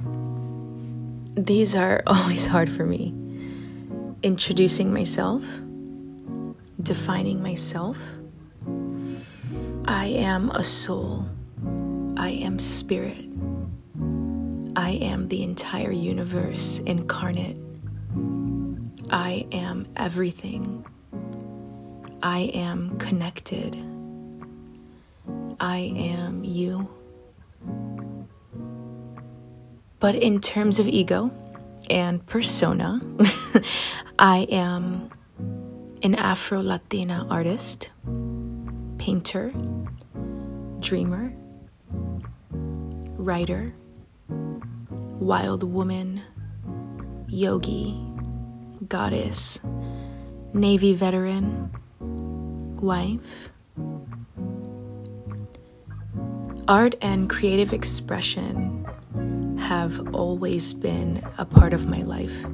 These are always hard for me. Introducing myself, defining myself. I am a soul. I am spirit. I am the entire universe incarnate. I am everything. I am connected. I am you. But in terms of ego and persona, I am an Afro Latina artist, painter, dreamer, writer, wild woman, yogi, goddess, Navy veteran, wife. Art and creative expression have always been a part of my life.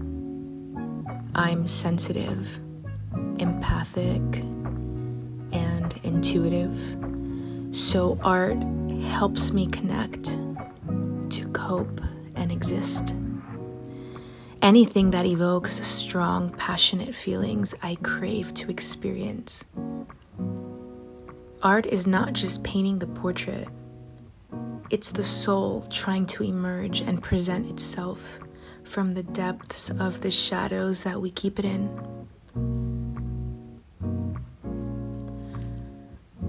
I'm sensitive, empathic, and intuitive, so art helps me connect to cope and exist. Anything that evokes strong, passionate feelings I crave to experience. Art is not just painting the portrait it's the soul trying to emerge and present itself from the depths of the shadows that we keep it in.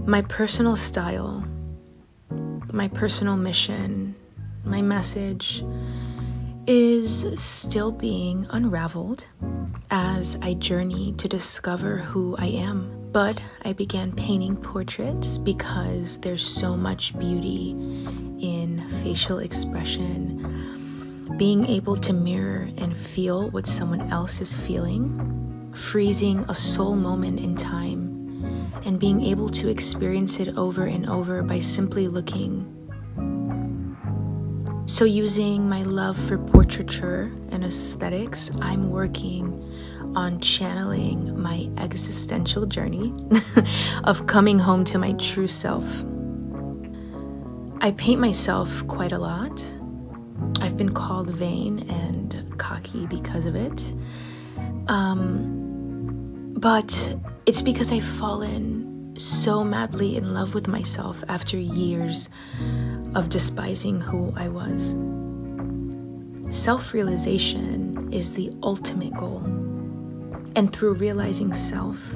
My personal style, my personal mission, my message is still being unraveled as I journey to discover who I am. But I began painting portraits because there's so much beauty facial expression. Being able to mirror and feel what someone else is feeling, freezing a soul moment in time, and being able to experience it over and over by simply looking. So, using my love for portraiture and aesthetics, I'm working on channeling my existential journey of coming home to my true self. I paint myself quite a lot. I've been called vain and cocky because of it. Um, but it's because I've fallen so madly in love with myself after years of despising who I was. Self realization is the ultimate goal. And through realizing self,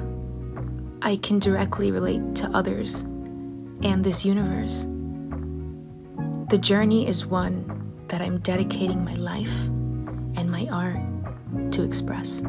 I can directly relate to others and this universe. The journey is one that I'm dedicating my life and my art to express.